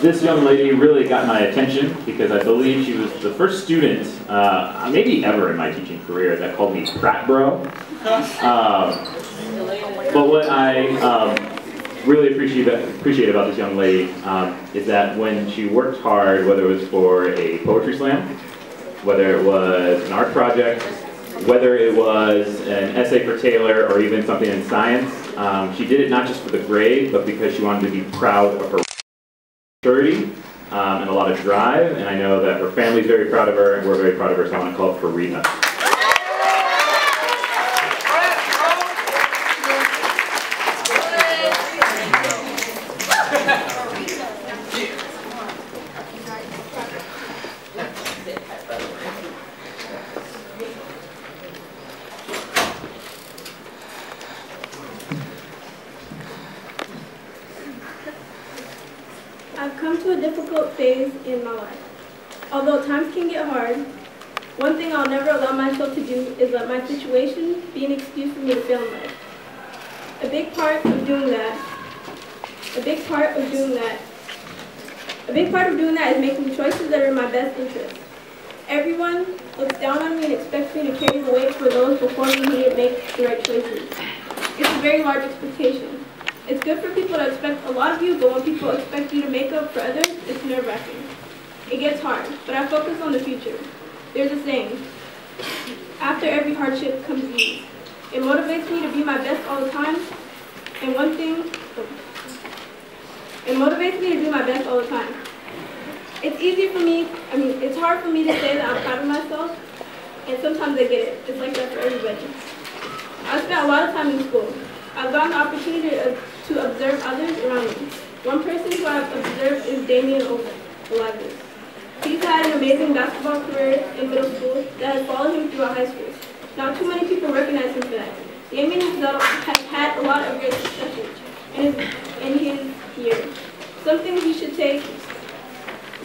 this young lady really got my attention because I believe she was the first student, uh, maybe ever in my teaching career, that called me frat bro. Um, but what I um, really appreciate, appreciate about this young lady um, is that when she worked hard, whether it was for a poetry slam, whether it was an art project, whether it was an essay for Taylor or even something in science, um, she did it not just for the grade, but because she wanted to be proud of her um, and a lot of drive. And I know that her family's very proud of her, and we're very proud of her, so I want to call it for Rena. I've come to a difficult phase in my life. Although times can get hard, one thing I'll never allow myself to do is let my situation be an excuse for me to fail in life. A big part of doing that, a big part of doing that, a big part of doing that is making choices that are in my best interest. Everyone looks down on me and expects me to carry the weight for those before me who didn't make the right choices. It's a very large expectation. It's good for people to expect a lot of you, but when people expect you to make up for others, it's nerve-wracking. It gets hard, but I focus on the future. There's a saying, after every hardship comes ease. It motivates me to be my best all the time, and one thing, it motivates me to do my best all the time. It's easy for me, I mean, it's hard for me to say that I'm proud of myself, and sometimes I get it. It's like that for everybody. I spent a lot of time in school. I've gotten the opportunity to, to observe others around me. One person who I've observed is Damien Olivas. He's had an amazing basketball career in middle school that has followed him throughout high school. Not too many people recognize him for that. Damien has, has had a lot of great successes in his, in his year. Something he should take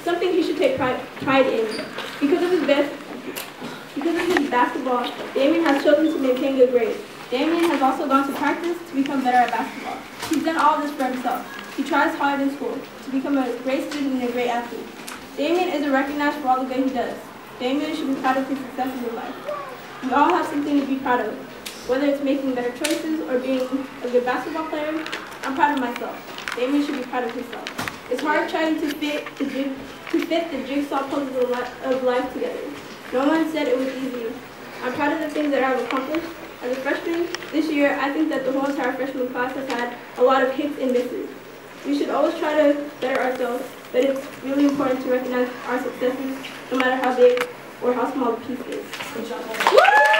something he should take pride, pride in. Because of his best because of his basketball, Damien has chosen to maintain good grades. Damien has also gone to practice to become better at basketball. He's done all this for himself. He tries hard in school to become a great student and a great athlete. Damien isn't recognized for all the good he does. Damien should be proud of his successes in life. We all have something to be proud of. Whether it's making better choices or being a good basketball player, I'm proud of myself. Damien should be proud of himself. It's hard trying to fit the, to fit the jigsaw puzzle of life together. No one said it was easy. I'm proud of the things that I've accomplished. As a freshman, this year, I think that the whole entire freshman class has had a lot of hits and misses. We should always try to better ourselves, but it's really important to recognize our successes, no matter how big or how small the piece is.